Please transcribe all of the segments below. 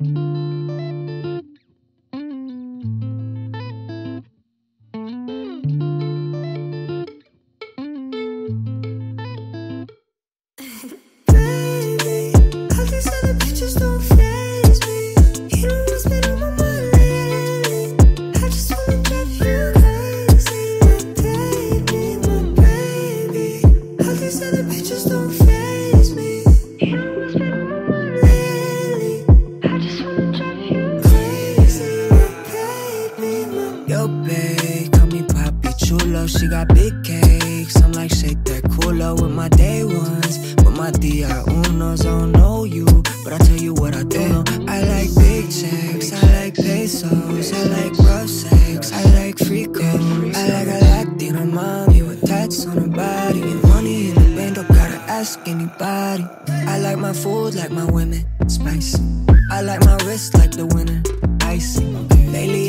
Baby, Yo, babe, call me Papi Chulo. She got big cakes. I'm like, shake that culo with my day ones. With my DI unos, I don't know you. But I tell you what I do know. I like big checks. I like pesos. I like rough sex. I like fricos. I like a Latina mommy with tats on her body. And money in the bank, don't gotta ask anybody. I like my food like my women, spicy. I like my wrist like the winner,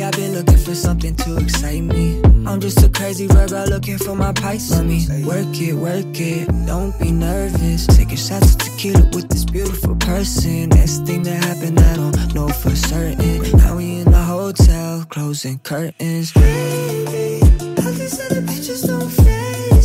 I've been looking for something to excite me. I'm just a crazy Virgo looking for my Pisces. Let me work it, work it. Don't be nervous. Taking shots of tequila with this beautiful person. Next thing that happened, I don't know for certain. Now we in the hotel, closing curtains. baby. All these other pictures don't faze